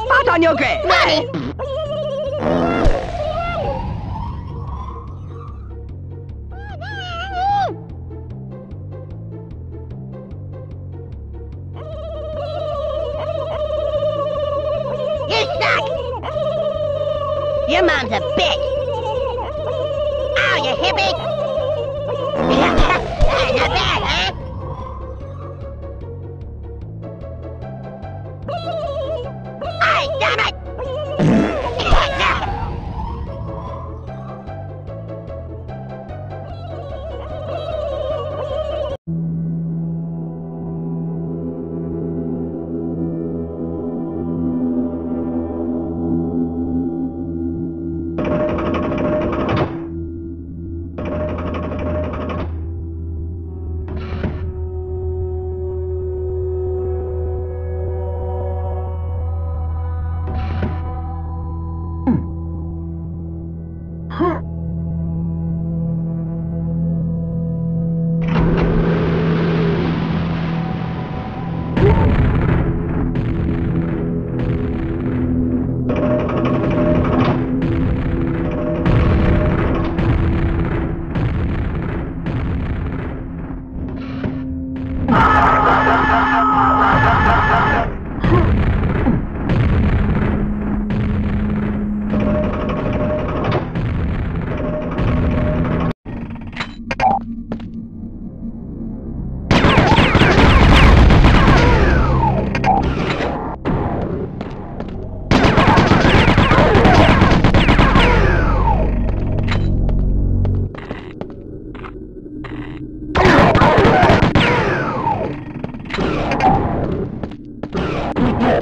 on your grave. You suck! Your mom's a bitch! Oh, you hippie! Not bad, huh? Hey,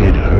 did hurt.